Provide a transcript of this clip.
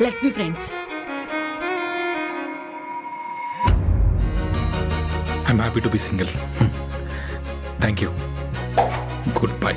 Let's be friends. I'm happy to be single. Thank you. Goodbye.